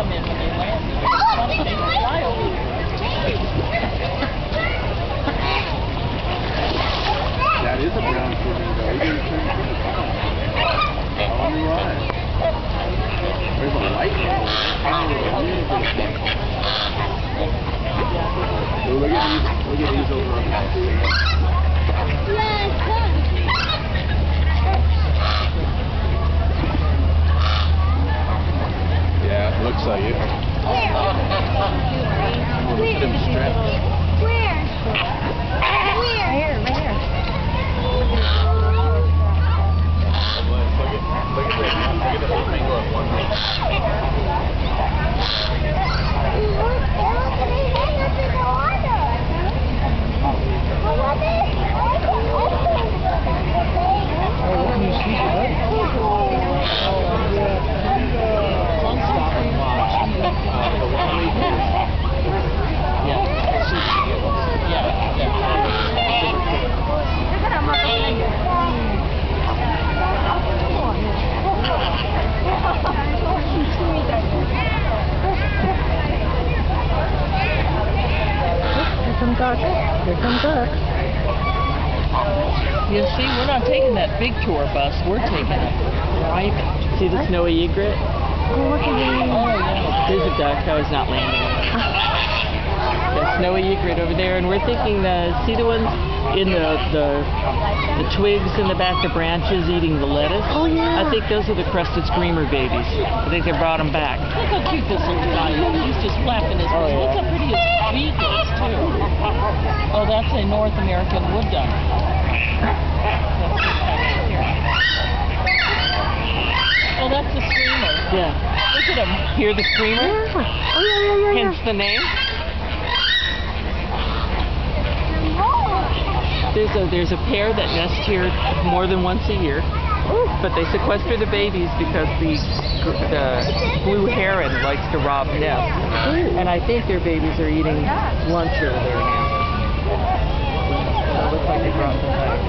come in when they land. That is a brown flamingo. On the line. There's a light one. Oh, look at these. Look at these over on the Yeah, looks like it. Look at them. Where? Where? Right here, right here. Look at, look at this. Look at the flamingo at one Yeah, yeah. Here comes Duck. Here comes Duck. You see, we're not taking that big tour bus. We're taking a private. See the snowy egret? Oh, look at him. Oh, yeah. There's a duck. Oh, he's not landing. The snowy egret over there, and we're thinking the see the ones in the the the twigs in the back, the branches eating the lettuce. Oh, yeah. I think those are the crested screamer babies. I think they brought them back. Look how cute this little guy is. He's just flapping his Oh, wings. yeah. Look how pretty his beak is, too. Oh, that's a North American wood duck. That's this guy right here. Oh, that's the screamer. Yeah. Look at him. Hear the screamer? Yeah. Oh, yeah, yeah, yeah, yeah. Hence the name. There's a there's a pair that nest here more than once a year, but they sequester the babies because the the blue heron likes to rob nests, and I think their babies are eating lunch over there now. So it looks like they brought them back.